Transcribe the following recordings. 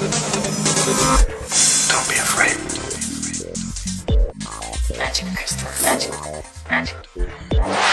Don't be afraid. Magic crystals. Magic. Magic. Magic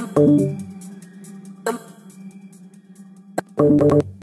Thank you.